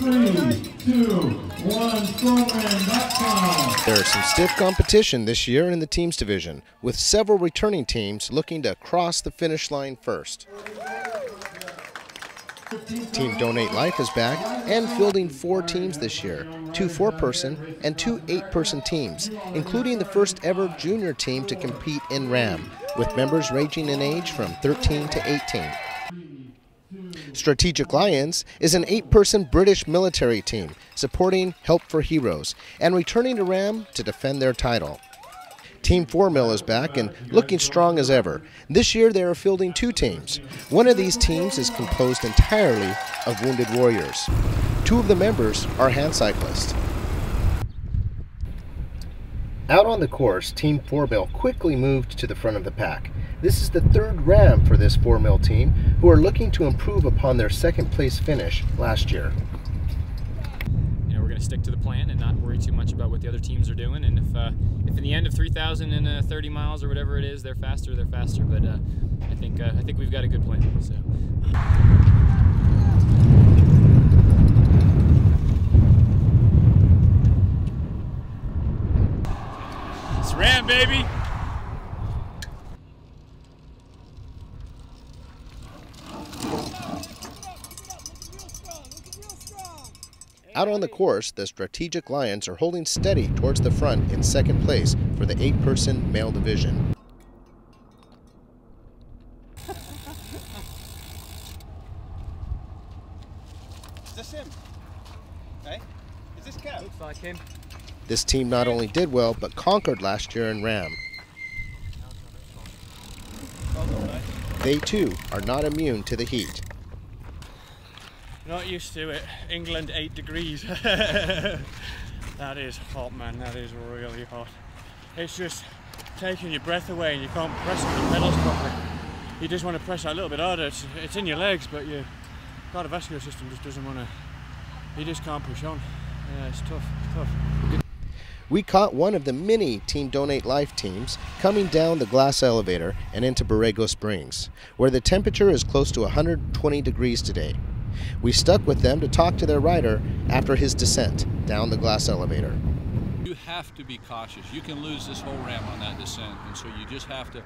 One, Strongman.com. There is some stiff competition this year in the teams division, with several returning teams looking to cross the finish line first. Team Donate Life is back and fielding four teams this year two four person and two eight person teams, including the first ever junior team to compete in RAAM, with members ranging in age from 13 to 18. Strategic Lions is an eight person British military team supporting Help for Heroes and returning to RAAM to defend their title. Team 4 Mill is back and looking strong as ever. This year they are fielding two teams. One of these teams is composed entirely of wounded warriors. Two of the members are hand cyclists. Out on the course, Team 4 Mill quickly moved to the front of the pack. This is the third RAAM for this 4 Mill team, who are looking to improve upon their second place finish last year You know, we're going to stick to the plan and not worry too much about what the other teams are doing. And if, uh, if in the end of 3,030 miles or whatever it is, they're faster, they're faster. But uh, I think uh, I think we've got a good plan. So. RAAM, baby. Out on the course, the Strategic Lions are holding steady towards the front in second place for the eight person male division. Is this him? Hey? Is this Kev? Looks like him. This team not only did well, but conquered last year in RAAM. They too are not immune to the heat. Not used to it. England, eight degrees. that is hot, man. That is really hot. It's just taking your breath away and you can't press the pedals properly. You just want to press that a little bit harder. It's, it's in your legs, but your cardiovascular system just doesn't want to. You just can't push on. Yeah, it's tough. It's tough. We caught one of the many Team Donate Life teams coming down the glass elevator and into Borrego Springs, where the temperature is close to 120 degrees today. We stuck with them to talk to their rider after his descent down the glass elevator. You have to be cautious. You can lose this whole ramp on that descent, and so you just have to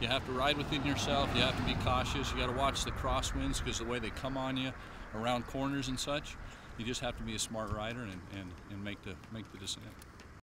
you have to ride within yourself. You have to be cautious. You got to watch the crosswinds because the way they come on you around corners and such. You just have to be a smart rider and, and, and make the make the descent.